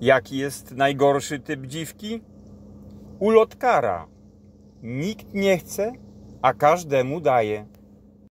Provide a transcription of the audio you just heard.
Jaki jest najgorszy typ dziwki? Ulotkara. Nikt nie chce, a każdemu daje.